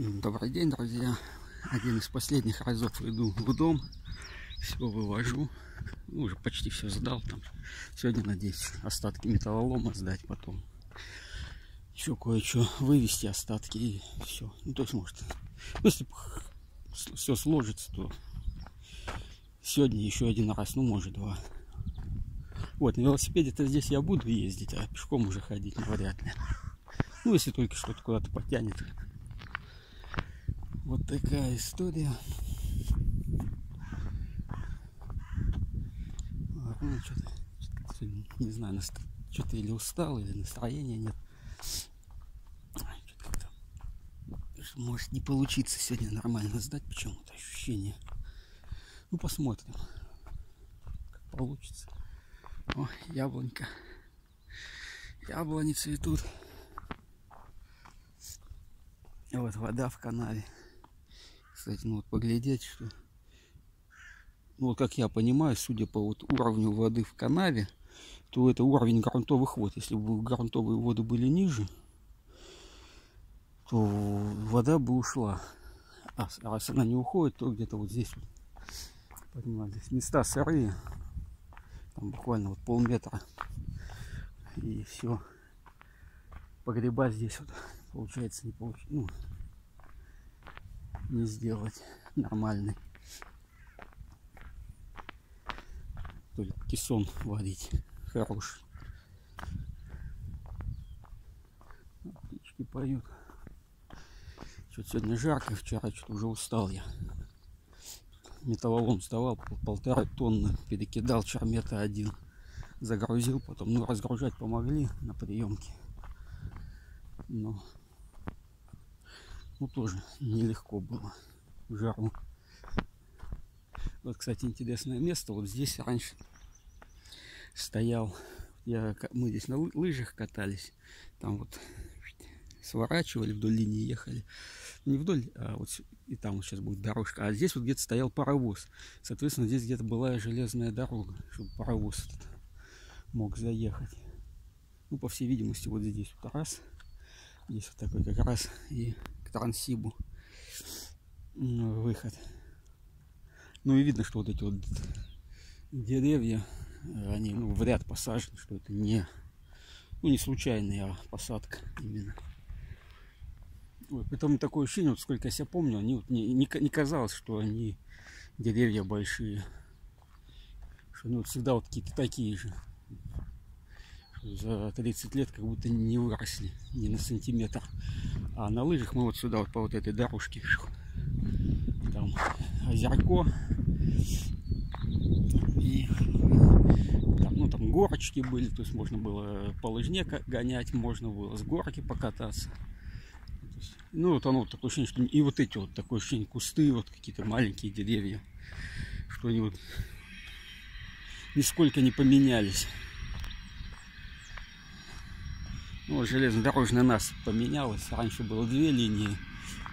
Добрый день, друзья. Один из последних разов иду в дом. Все вывожу. Ну, уже почти все сдал там. Сегодня, надеюсь, остатки металлолома сдать потом. Еще кое-что вывести остатки и все. Ну, то есть, может, если все сложится, то сегодня еще один раз, ну, может, два. Вот, на велосипеде-то здесь я буду ездить, а пешком уже ходить навряд ли. Ну, если только что-то куда-то потянет. Вот такая история. Ну, что-то, не знаю, что-то или устал, или настроения нет. Может не получиться сегодня нормально сдать почему-то ощущение. Ну, посмотрим, как получится. О, яблонька. Яблони цветут. Вот вода в канаве. Кстати, ну вот поглядеть, что... Ну вот как я понимаю, судя по вот уровню воды в канаве, то это уровень грунтовых вод. Если бы грунтовые воды были ниже, то вода бы ушла. А, раз она не уходит, то где-то вот здесь вот, понимаю, здесь места сырые. Там буквально вот полметра. И все. Погребать здесь вот получается не получится. Ну, не сделать нормальный. Только кессон варить хороший. Птички поют. Что-то сегодня жарко, вчера что-то уже устал я. Металлолом сдавал, полторы тонны перекидал, чермета один загрузил, потом, ну, разгружать помогли на приемке. Но ну тоже нелегко было в жару. Вот, кстати, интересное место. Вот здесь раньше стоял, я, мы здесь на лыжах катались, там вот сворачивали вдоль линии, ехали. Не вдоль, а вот и там вот сейчас будет дорожка. А здесь вот где-то стоял паровоз. Соответственно, здесь где-то была железная дорога, чтобы паровоз этот мог заехать. Ну, по всей видимости, вот здесь вот раз. Здесь вот такой как раз и к трансибу выход. Ну и видно, что вот эти вот деревья, они ну, в ряд посажены, что это не, ну, не случайная посадка именно. Вот, притом такое ощущение, вот сколько я себя помню, они вот не, не, не казалось, что они деревья большие. Что они вот всегда вот какие-то такие же. За 30 лет как будто не выросли ни на сантиметр. А на лыжах мы вот сюда, вот по вот этой дорожке. Там озерко. И там, ну, там горочки были, то есть можно было по лыжне гонять, можно было с горки покататься. ну, вот оно вот такое ощущение, что и вот эти вот такое ощущение, кусты, вот какие-то маленькие деревья, что они вот нисколько не поменялись. Ну, железнодорожная нас поменялась. Раньше было две линии.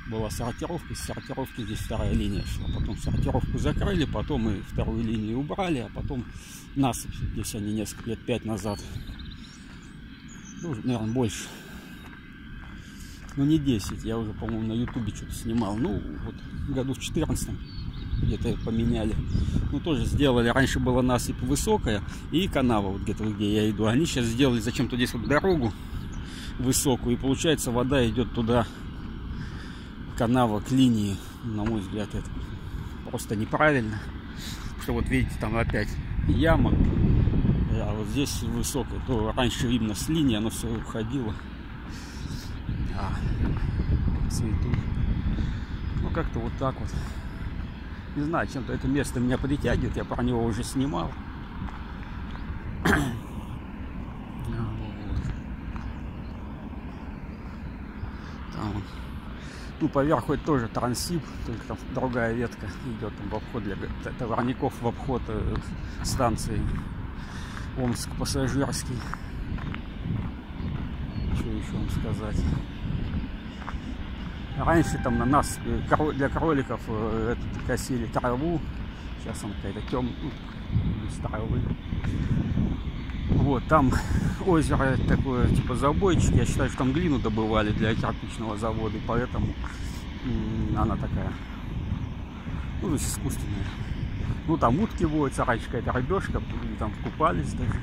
Была сортировка, с сортировки здесь вторая линия шла. Потом сортировку закрыли, потом и вторую линию убрали, а потом насыпь. Здесь они несколько лет, пять назад. Ну, наверное, больше. Ну, не 10. Я уже, по-моему, на ютубе что-то снимал. Ну, вот году в 14 где-то поменяли. Ну, тоже сделали. Раньше была насыпь высокая и канава, вот где-то где я иду. Они сейчас сделали зачем-то здесь вот дорогу высокую. И получается вода идет туда, канава к линии. На мой взгляд, это просто неправильно. Что вот видите, там опять яма. А вот здесь высокая. То раньше видно с линии оно все уходило. А, цветут. Ну как-то вот так вот. Не знаю, чем-то это место меня притягивает. Я про него уже снимал. Ну, поверх хоть тоже трансип, только там другая ветка идет там в обход для товарников в обход э, станции Омск пассажирский. Что еще вам сказать? Раньше там на нас э, для кроликов э, косили траву. Сейчас он какая-то темная, травы. Вот, там озеро такое, типа забойчик. Я считаю, что там глину добывали для кирпичного завода, и поэтому она такая, ну, то есть искусственная. Ну, там утки водятся, раньше какая-то рыбешка, там купались даже.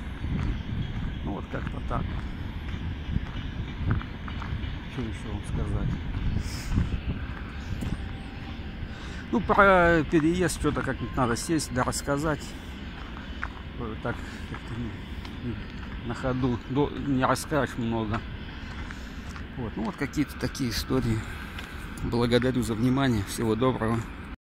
Ну, вот как-то так. Что еще вам сказать? Ну, про переезд что-то как-нибудь надо сесть, да рассказать. Так как-то на ходу не расскажешь много. Вот, ну вот какие-то такие истории. Благодарю за внимание. Всего доброго.